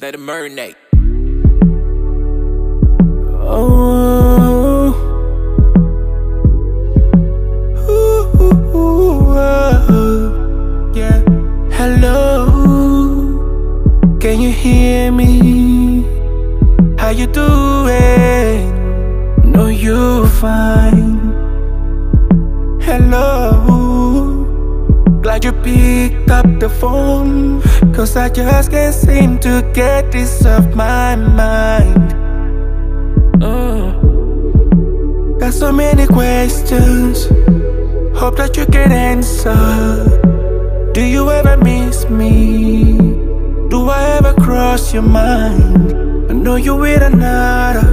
Let it marinate. Oh. Oh. Yeah. Hello. Can you hear me? How you doing? No, you fine. Hello. Glad you picked up the phone. Cause I just can't seem to get this off my mind. Uh. Got so many questions. Hope that you can answer. Do you ever miss me? Do I ever cross your mind? I know you with another.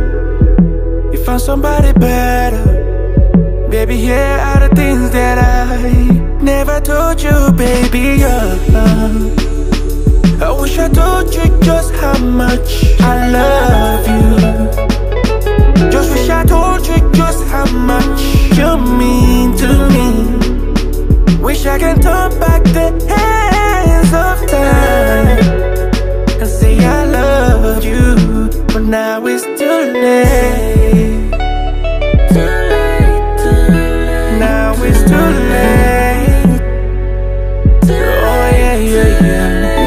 You found somebody better. Baby, here are the things that I never told you, baby. Yeah. I wish I told you just how much I love you. Just wish I told you just how much you mean to me. Wish I can turn back the hands of time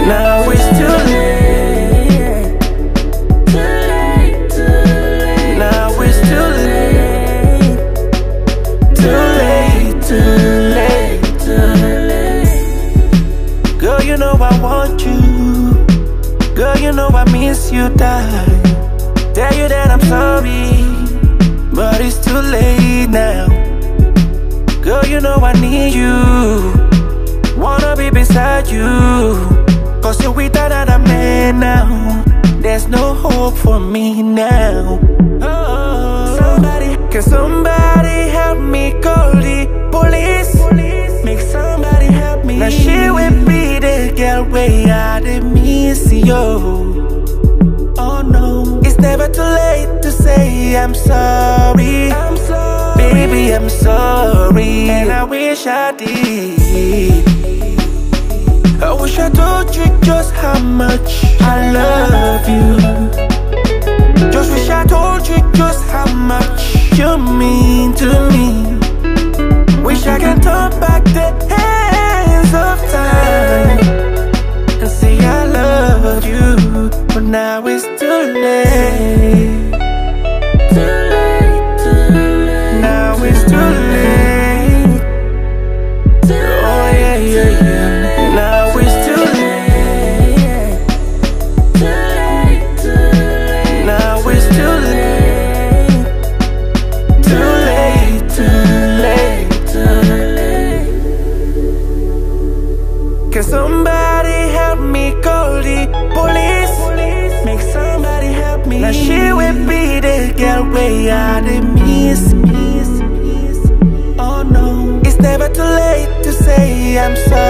Now it's too late. Too late, too late. Now it's too late. Too late, too late, too late. Girl, you know I want you. Girl, you know I miss you. Tell you that I'm sorry, but it's too late now. Girl, you know I need you. Beside you. Cause you're with another man now. There's no hope for me now. Oh, somebody, can somebody help me call the police? Make somebody help me. Now she will be the girl way I did miss you. Oh no, it's never too late to say I'm sorry. I'm sorry, baby, I'm sorry, and I wish I did. I wish I told you just how much I love you. Just wish I told you just how much you mean to me. Wish I can turn back the hands of time and say I love you, but now it's too late. Can somebody help me call the police? Make somebody help me. Now she will be the girl way I did miss. Oh no, it's never too late to say I'm sorry.